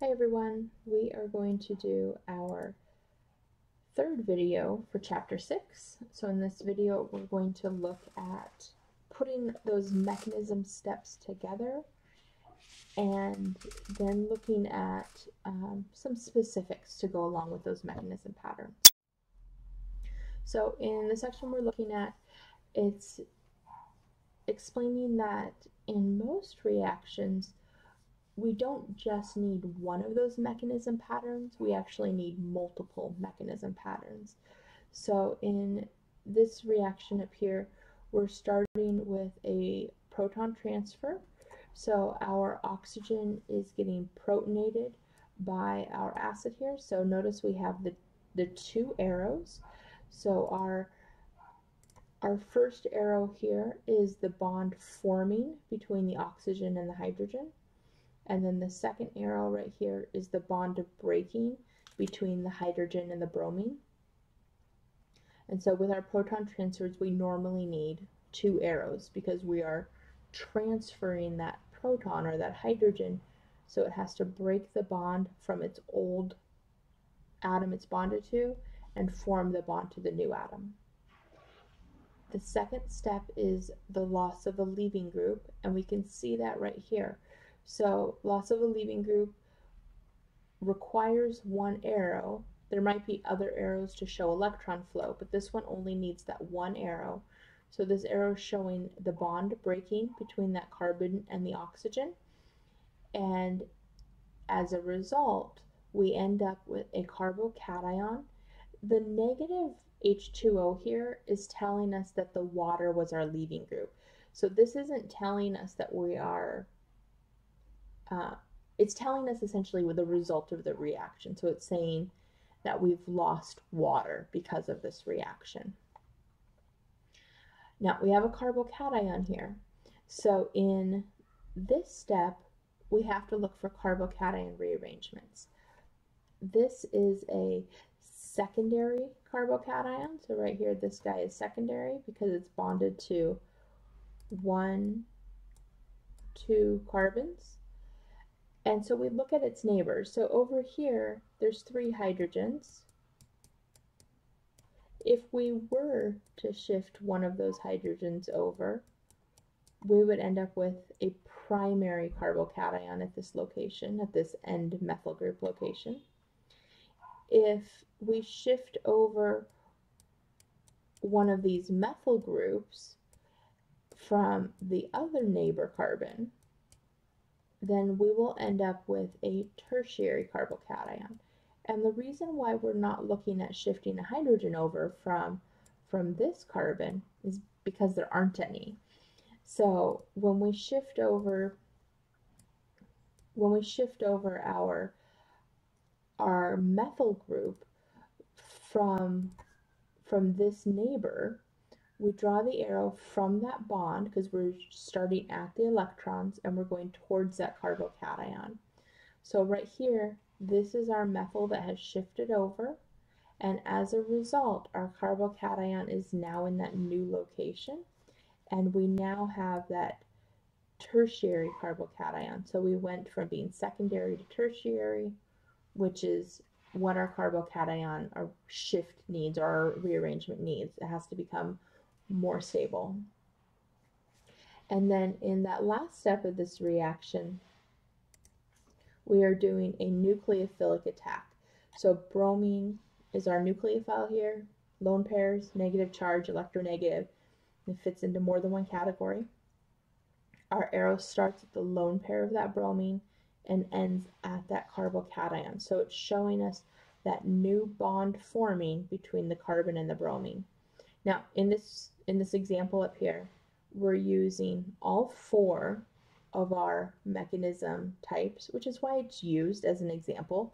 Hi everyone, we are going to do our third video for chapter 6. So in this video we're going to look at putting those mechanism steps together and then looking at um, some specifics to go along with those mechanism patterns. So in the section we're looking at, it's explaining that in most reactions we don't just need one of those mechanism patterns, we actually need multiple mechanism patterns. So in this reaction up here, we're starting with a proton transfer. So our oxygen is getting protonated by our acid here. So notice we have the, the two arrows. So our our first arrow here is the bond forming between the oxygen and the hydrogen. And then the second arrow right here is the bond of breaking between the hydrogen and the bromine. And so with our proton transfers, we normally need two arrows because we are transferring that proton or that hydrogen. So it has to break the bond from its old atom it's bonded to and form the bond to the new atom. The second step is the loss of a leaving group, and we can see that right here. So loss of a leaving group requires one arrow. There might be other arrows to show electron flow, but this one only needs that one arrow. So this arrow is showing the bond breaking between that carbon and the oxygen. And as a result, we end up with a carbocation. The negative H2O here is telling us that the water was our leaving group. So this isn't telling us that we are uh, it's telling us essentially with the result of the reaction. So it's saying that we've lost water because of this reaction. Now we have a carbocation here. So in this step, we have to look for carbocation rearrangements. This is a secondary carbocation. So right here, this guy is secondary because it's bonded to one, two carbons. And so we look at its neighbors. So over here, there's three hydrogens. If we were to shift one of those hydrogens over, we would end up with a primary carbocation at this location, at this end methyl group location. If we shift over one of these methyl groups from the other neighbor carbon, then we will end up with a tertiary carbocation. And the reason why we're not looking at shifting a hydrogen over from, from this carbon is because there aren't any. So when we shift over when we shift over our our methyl group from from this neighbor we draw the arrow from that bond because we're starting at the electrons and we're going towards that carbocation. So right here, this is our methyl that has shifted over and as a result, our carbocation is now in that new location and we now have that tertiary carbocation. So we went from being secondary to tertiary, which is what our carbocation our shift needs or our rearrangement needs. It has to become more stable. And then in that last step of this reaction, we are doing a nucleophilic attack. So bromine is our nucleophile here, lone pairs, negative charge, electronegative. It fits into more than one category. Our arrow starts at the lone pair of that bromine and ends at that carbocation. So it's showing us that new bond forming between the carbon and the bromine. Now, in this in this example up here, we're using all four of our mechanism types, which is why it's used as an example.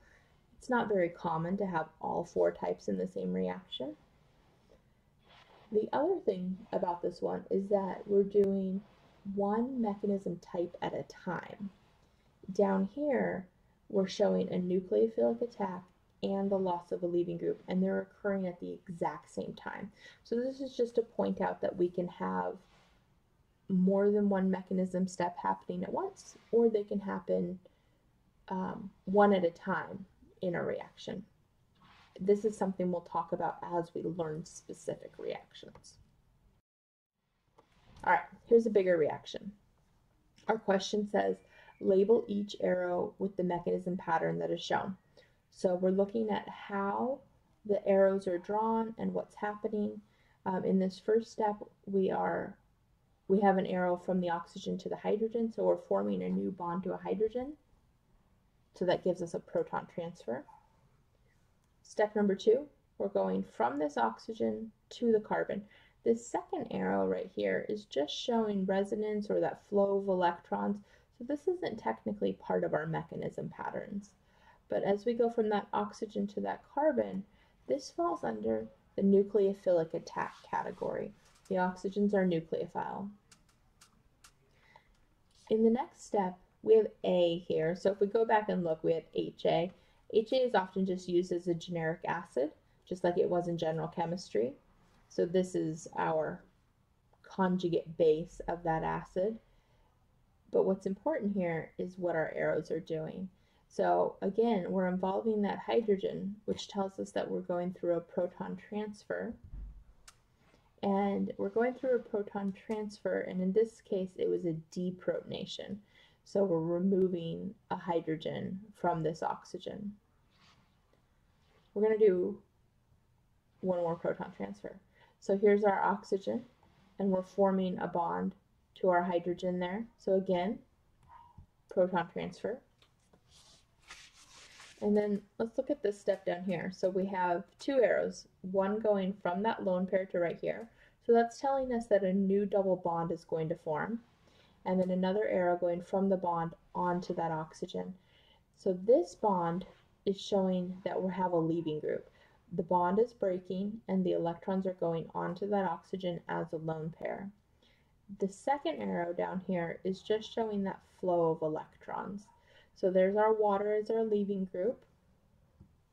It's not very common to have all four types in the same reaction. The other thing about this one is that we're doing one mechanism type at a time. Down here, we're showing a nucleophilic attack and the loss of a leaving group, and they're occurring at the exact same time. So this is just to point out that we can have more than one mechanism step happening at once, or they can happen um, one at a time in a reaction. This is something we'll talk about as we learn specific reactions. All right, here's a bigger reaction. Our question says, label each arrow with the mechanism pattern that is shown. So we're looking at how the arrows are drawn and what's happening. Um, in this first step, we are we have an arrow from the oxygen to the hydrogen, so we're forming a new bond to a hydrogen. So that gives us a proton transfer. Step number two, we're going from this oxygen to the carbon. This second arrow right here is just showing resonance or that flow of electrons. So this isn't technically part of our mechanism patterns. But as we go from that oxygen to that carbon, this falls under the nucleophilic attack category. The oxygens are nucleophile. In the next step, we have A here. So if we go back and look, we had HA. HA is often just used as a generic acid, just like it was in general chemistry. So this is our conjugate base of that acid. But what's important here is what our arrows are doing. So again, we're involving that hydrogen, which tells us that we're going through a proton transfer. And we're going through a proton transfer, and in this case, it was a deprotonation. So we're removing a hydrogen from this oxygen. We're going to do one more proton transfer. So here's our oxygen, and we're forming a bond to our hydrogen there. So again, proton transfer. And then let's look at this step down here. So we have two arrows, one going from that lone pair to right here. So that's telling us that a new double bond is going to form. And then another arrow going from the bond onto that oxygen. So this bond is showing that we have a leaving group the bond is breaking and the electrons are going onto that oxygen as a lone pair. The second arrow down here is just showing that flow of electrons. So there's our water as our leaving group,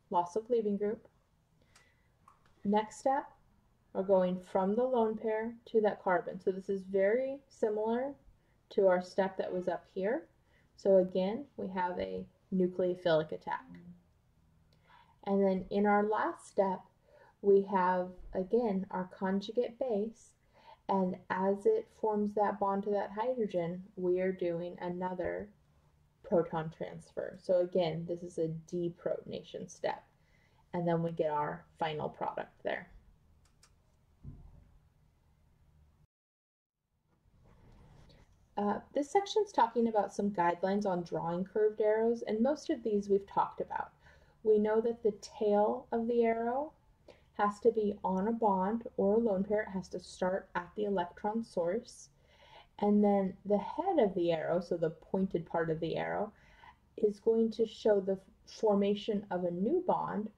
loss of leaving group. Next step, we're going from the lone pair to that carbon. So this is very similar to our step that was up here. So again, we have a nucleophilic attack. And then in our last step, we have, again, our conjugate base. And as it forms that bond to that hydrogen, we are doing another proton transfer. So again, this is a deprotonation step. And then we get our final product there. Uh, this section is talking about some guidelines on drawing curved arrows, and most of these we've talked about we know that the tail of the arrow has to be on a bond or a lone pair. It has to start at the electron source. And then the head of the arrow, so the pointed part of the arrow, is going to show the formation of a new bond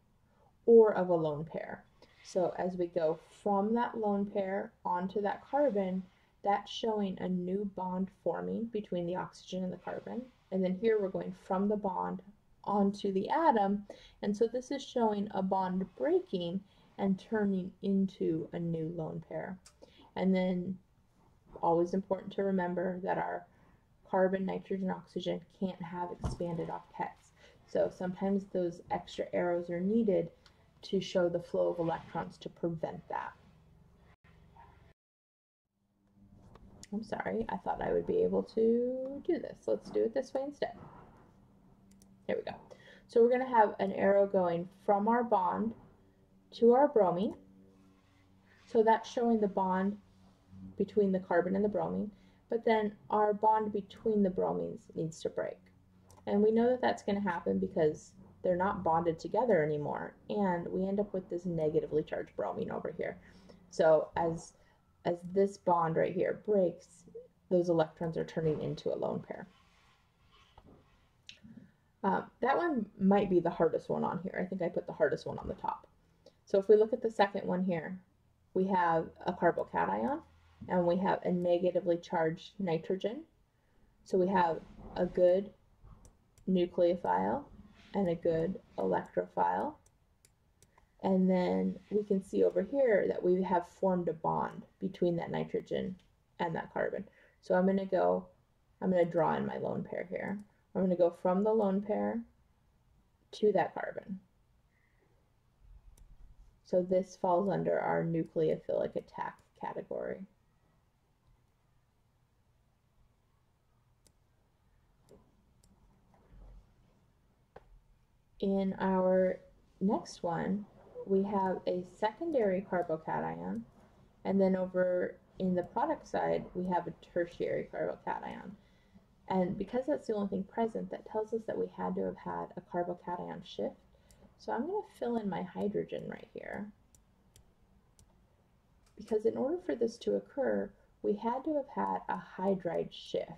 or of a lone pair. So as we go from that lone pair onto that carbon, that's showing a new bond forming between the oxygen and the carbon. And then here we're going from the bond onto the atom. And so this is showing a bond breaking and turning into a new lone pair. And then always important to remember that our carbon, nitrogen, oxygen can't have expanded octets. So sometimes those extra arrows are needed to show the flow of electrons to prevent that. I'm sorry, I thought I would be able to do this. Let's do it this way instead. There we go. So we're going to have an arrow going from our bond to our bromine. So that's showing the bond between the carbon and the bromine. But then our bond between the bromines needs to break. And we know that that's going to happen because they're not bonded together anymore. And we end up with this negatively charged bromine over here. So as, as this bond right here breaks, those electrons are turning into a lone pair. Um, that one might be the hardest one on here. I think I put the hardest one on the top. So if we look at the second one here, we have a carbocation and we have a negatively charged nitrogen. So we have a good nucleophile and a good electrophile. And then we can see over here that we have formed a bond between that nitrogen and that carbon. So I'm going to go, I'm going to draw in my lone pair here. I'm going to go from the lone pair to that carbon. So this falls under our nucleophilic attack category. In our next one, we have a secondary carbocation, and then over in the product side, we have a tertiary carbocation. And because that's the only thing present, that tells us that we had to have had a carbocation shift. So I'm going to fill in my hydrogen right here. Because in order for this to occur, we had to have had a hydride shift.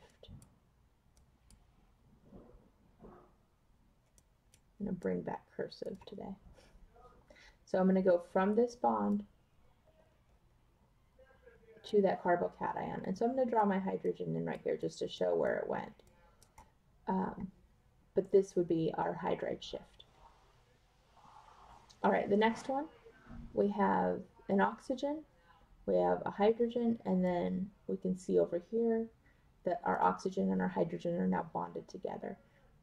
I'm going to bring back cursive today. So I'm going to go from this bond to that carbocation. And so I'm going to draw my hydrogen in right here just to show where it went. Um, but this would be our hydride shift. All right, the next one, we have an oxygen, we have a hydrogen, and then we can see over here that our oxygen and our hydrogen are now bonded together.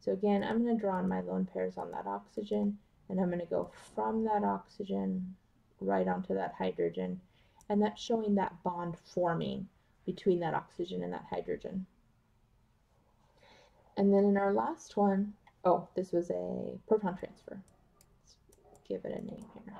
So again, I'm going to draw on my lone pairs on that oxygen, and I'm going to go from that oxygen right onto that hydrogen, and that's showing that bond forming between that oxygen and that hydrogen. And then in our last one, oh, this was a proton transfer. Let's give it a name here.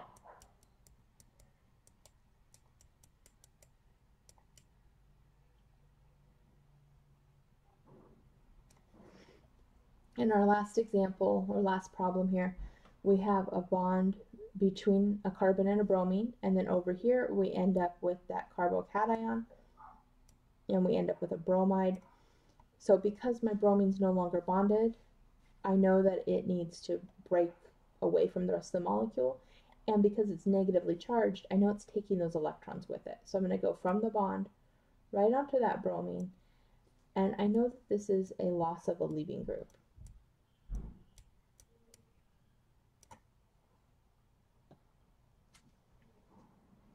In our last example, or last problem here, we have a bond between a carbon and a bromine, and then over here we end up with that carbocation, and we end up with a bromide. So because my bromine's no longer bonded, I know that it needs to break away from the rest of the molecule, and because it's negatively charged, I know it's taking those electrons with it. So I'm going to go from the bond right onto that bromine, and I know that this is a loss of a leaving group.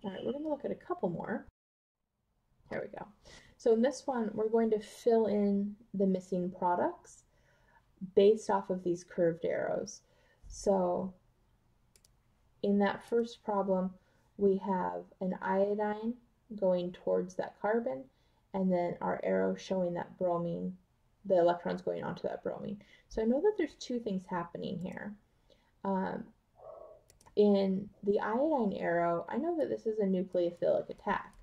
All right, we're going to look at a couple more. There we go. So in this one, we're going to fill in the missing products based off of these curved arrows. So in that first problem, we have an iodine going towards that carbon, and then our arrow showing that bromine, the electrons going onto that bromine. So I know that there's two things happening here. Um, in the iodine arrow, I know that this is a nucleophilic attack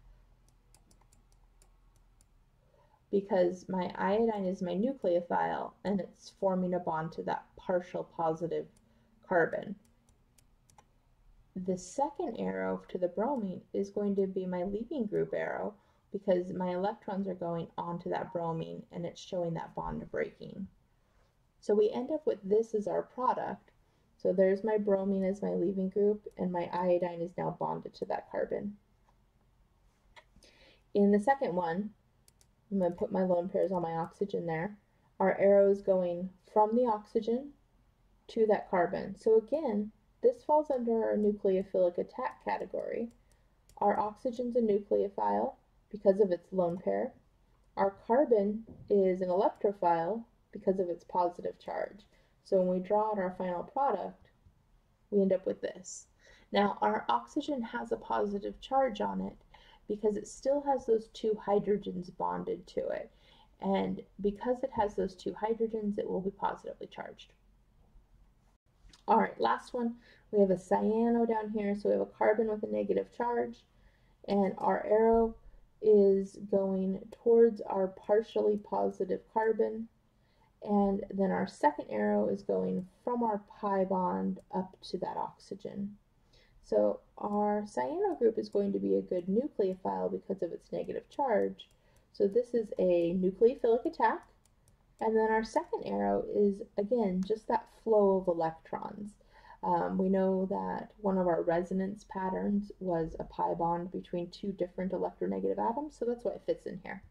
because my iodine is my nucleophile and it's forming a bond to that partial positive carbon. The second arrow to the bromine is going to be my leaving group arrow because my electrons are going onto that bromine and it's showing that bond breaking. So we end up with this as our product so there's my bromine as my leaving group, and my iodine is now bonded to that carbon. In the second one, I'm going to put my lone pairs on my oxygen there. Our arrow is going from the oxygen to that carbon. So again, this falls under our nucleophilic attack category. Our oxygen's a nucleophile because of its lone pair. Our carbon is an electrophile because of its positive charge. So when we draw out our final product, we end up with this. Now our oxygen has a positive charge on it because it still has those two hydrogens bonded to it. And because it has those two hydrogens, it will be positively charged. All right, last one. We have a cyano down here. So we have a carbon with a negative charge. And our arrow is going towards our partially positive carbon and then our second arrow is going from our pi bond up to that oxygen. So our cyano group is going to be a good nucleophile because of its negative charge. So this is a nucleophilic attack. And then our second arrow is, again, just that flow of electrons. Um, we know that one of our resonance patterns was a pi bond between two different electronegative atoms, so that's why it fits in here.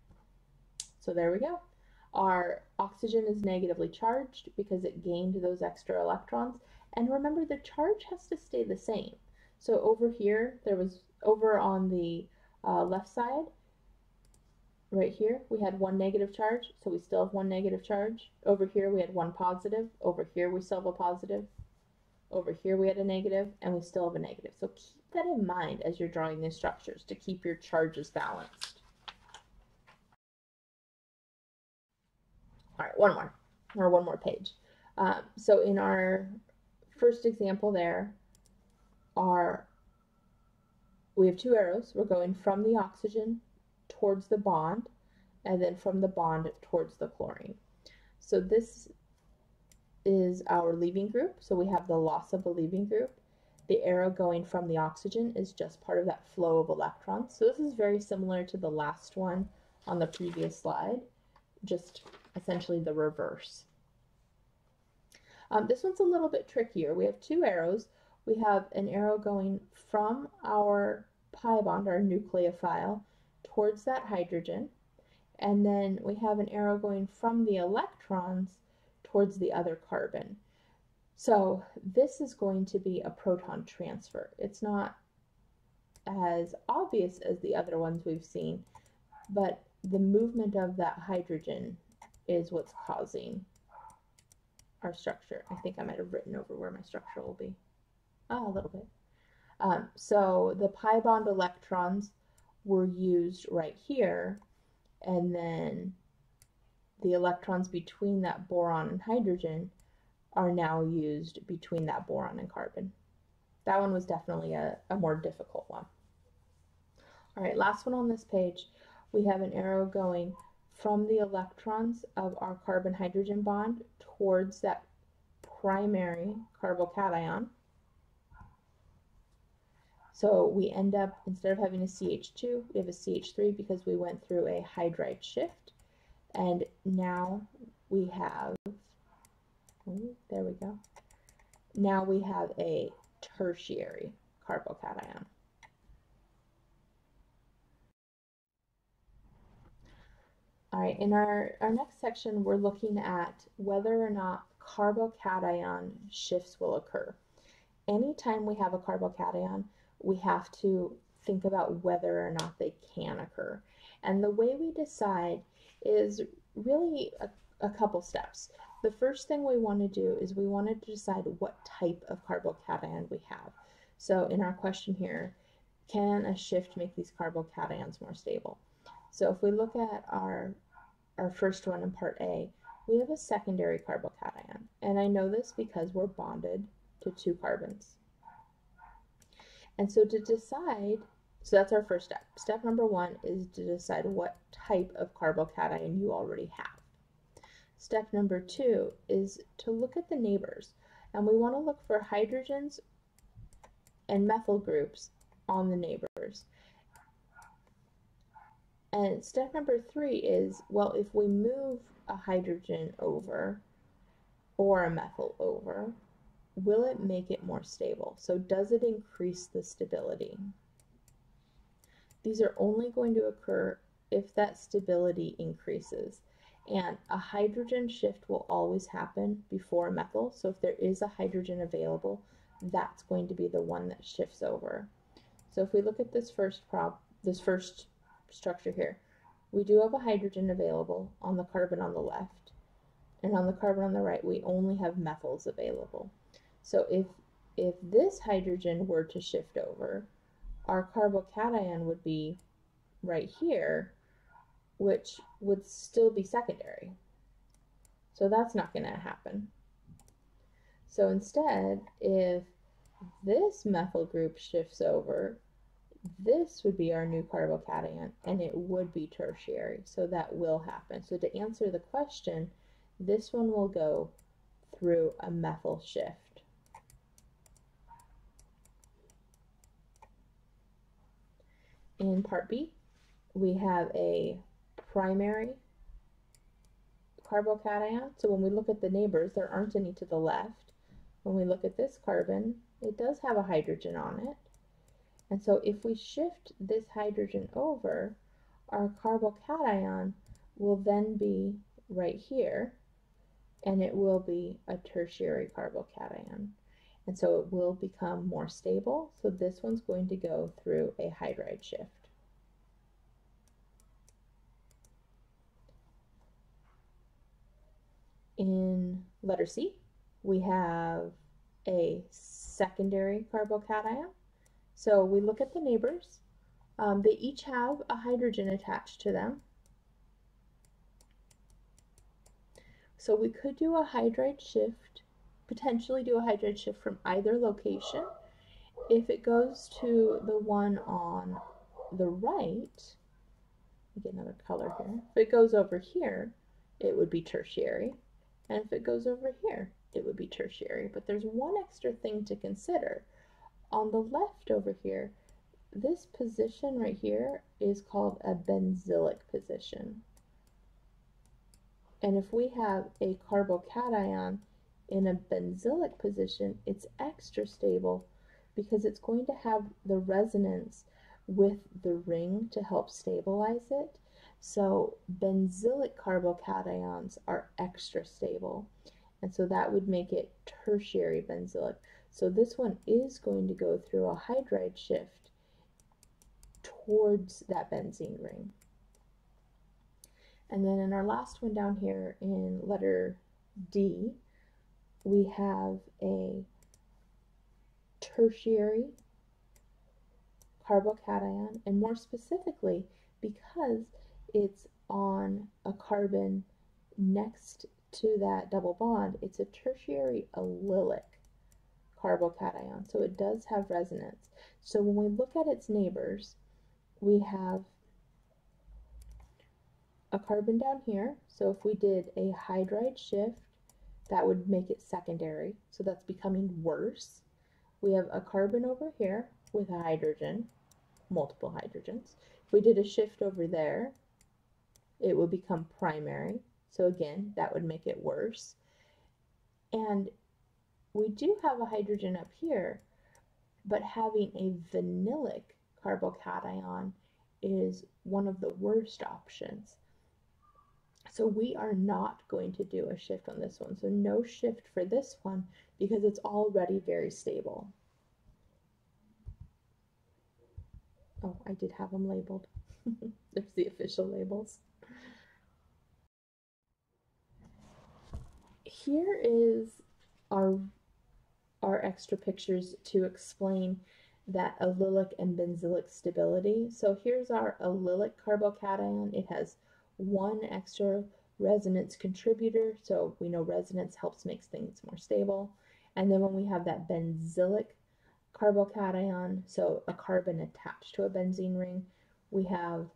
So there we go. Our oxygen is negatively charged because it gained those extra electrons. And remember, the charge has to stay the same. So over here, there was over on the uh, left side, right here we had one negative charge, so we still have one negative charge. Over here we had one positive. Over here we still have a positive. Over here we had a negative, and we still have a negative. So keep that in mind as you're drawing these structures to keep your charges balanced. All right, one more, or one more page. Um, so in our first example there, are we have two arrows. We're going from the oxygen towards the bond, and then from the bond towards the chlorine. So this is our leaving group. So we have the loss of a leaving group. The arrow going from the oxygen is just part of that flow of electrons. So this is very similar to the last one on the previous slide, just essentially the reverse. Um, this one's a little bit trickier. We have two arrows. We have an arrow going from our pi bond, our nucleophile, towards that hydrogen. And then we have an arrow going from the electrons towards the other carbon. So this is going to be a proton transfer. It's not as obvious as the other ones we've seen, but the movement of that hydrogen is what's causing our structure. I think I might have written over where my structure will be. Oh, a little bit. Um, so the pi bond electrons were used right here, and then the electrons between that boron and hydrogen are now used between that boron and carbon. That one was definitely a, a more difficult one. All right, last one on this page, we have an arrow going from the electrons of our carbon-hydrogen bond towards that primary carbocation. So we end up, instead of having a CH2, we have a CH3 because we went through a hydride shift. And now we have, there we go. Now we have a tertiary carbocation. All right, in our, our next section, we're looking at whether or not carbocation shifts will occur. Anytime we have a carbocation, we have to think about whether or not they can occur. And the way we decide is really a, a couple steps. The first thing we want to do is we want to decide what type of carbocation we have. So in our question here, can a shift make these carbocations more stable? So if we look at our, our first one in part A, we have a secondary carbocation. And I know this because we're bonded to two carbons. And so to decide, so that's our first step. Step number one is to decide what type of carbocation you already have. Step number two is to look at the neighbors. And we want to look for hydrogens and methyl groups on the neighbors. And step number three is, well, if we move a hydrogen over or a methyl over, will it make it more stable? So does it increase the stability? These are only going to occur if that stability increases. And a hydrogen shift will always happen before a methyl. So if there is a hydrogen available, that's going to be the one that shifts over. So if we look at this first prob this first structure here, we do have a hydrogen available on the carbon on the left. And on the carbon on the right, we only have methyls available. So if, if this hydrogen were to shift over, our carbocation would be right here, which would still be secondary. So that's not going to happen. So instead, if this methyl group shifts over, this would be our new carbocation, and it would be tertiary. So that will happen. So to answer the question, this one will go through a methyl shift. In part B, we have a primary carbocation. So when we look at the neighbors, there aren't any to the left. When we look at this carbon, it does have a hydrogen on it. And so if we shift this hydrogen over, our carbocation will then be right here, and it will be a tertiary carbocation. And so it will become more stable. So this one's going to go through a hydride shift. In letter C, we have a secondary carbocation. So we look at the neighbors. Um, they each have a hydrogen attached to them. So we could do a hydride shift, potentially do a hydride shift from either location. If it goes to the one on the right, get another color here. If it goes over here, it would be tertiary. And if it goes over here, it would be tertiary. But there's one extra thing to consider. On the left over here, this position right here is called a benzylic position. And if we have a carbocation in a benzylic position, it's extra stable because it's going to have the resonance with the ring to help stabilize it. So benzylic carbocations are extra stable. And so that would make it tertiary benzylic. So this one is going to go through a hydride shift towards that benzene ring. And then in our last one down here in letter D, we have a tertiary carbocation, and more specifically, because it's on a carbon next to that double bond, it's a tertiary allylic carbocation. So it does have resonance. So when we look at its neighbors, we have a carbon down here. So if we did a hydride shift, that would make it secondary. So that's becoming worse. We have a carbon over here with a hydrogen, multiple hydrogens. If we did a shift over there, it would become primary. So again, that would make it worse. And we do have a hydrogen up here, but having a vinylic carbocation is one of the worst options. So we are not going to do a shift on this one. So no shift for this one because it's already very stable. Oh, I did have them labeled. There's the official labels. Here is our, our extra pictures to explain that allylic and benzylic stability. So here's our allylic carbocation. It has one extra resonance contributor. So we know resonance helps make things more stable. And then when we have that benzylic carbocation, so a carbon attached to a benzene ring, we have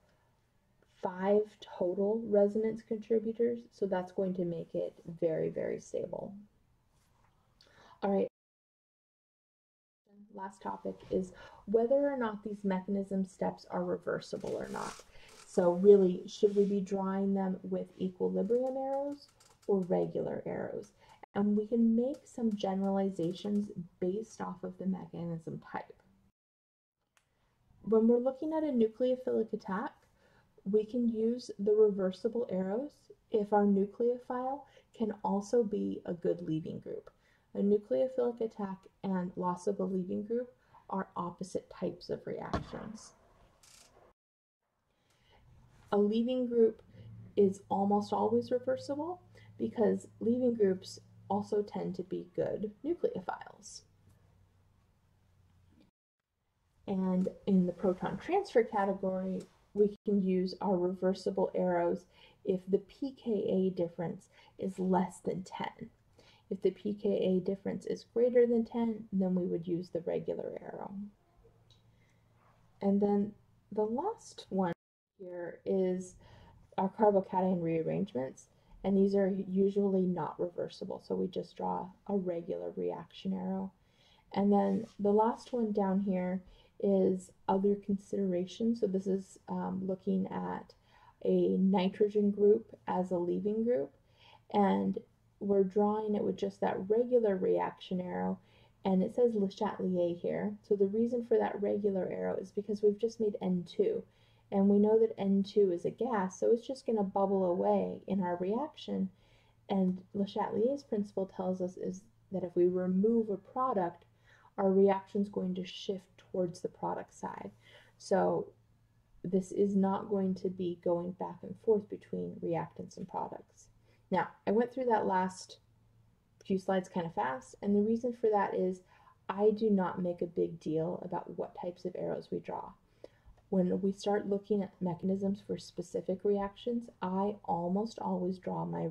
five total resonance contributors. So that's going to make it very, very stable. All right. Last topic is whether or not these mechanism steps are reversible or not. So really, should we be drawing them with equilibrium arrows or regular arrows? And we can make some generalizations based off of the mechanism type. When we're looking at a nucleophilic attack, we can use the reversible arrows if our nucleophile can also be a good leaving group. A nucleophilic attack and loss of a leaving group are opposite types of reactions. A leaving group is almost always reversible because leaving groups also tend to be good nucleophiles. And in the proton transfer category, we can use our reversible arrows if the pKa difference is less than 10. If the pKa difference is greater than 10, then we would use the regular arrow. And then the last one here is our carbocation rearrangements, and these are usually not reversible, so we just draw a regular reaction arrow. And then the last one down here is other considerations. So this is um, looking at a nitrogen group as a leaving group, and we're drawing it with just that regular reaction arrow, and it says Le Chatelier here. So the reason for that regular arrow is because we've just made N2. And we know that N2 is a gas, so it's just going to bubble away in our reaction. And Le Chatelier's principle tells us is that if we remove a product, our reaction is going to shift towards the product side. So this is not going to be going back and forth between reactants and products. Now, I went through that last few slides kind of fast, and the reason for that is I do not make a big deal about what types of arrows we draw. When we start looking at mechanisms for specific reactions, I almost always draw my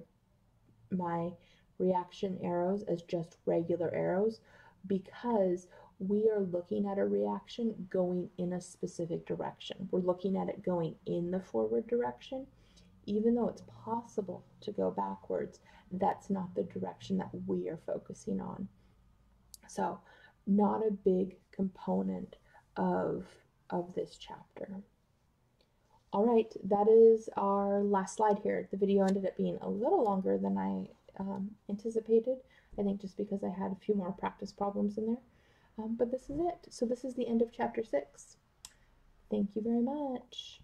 my reaction arrows as just regular arrows because we are looking at a reaction going in a specific direction. We're looking at it going in the forward direction. Even though it's possible to go backwards, that's not the direction that we are focusing on. So, not a big component of, of this chapter. All right, that is our last slide here. The video ended up being a little longer than I um, anticipated. I think just because I had a few more practice problems in there. Um, but this is it. So this is the end of chapter six. Thank you very much.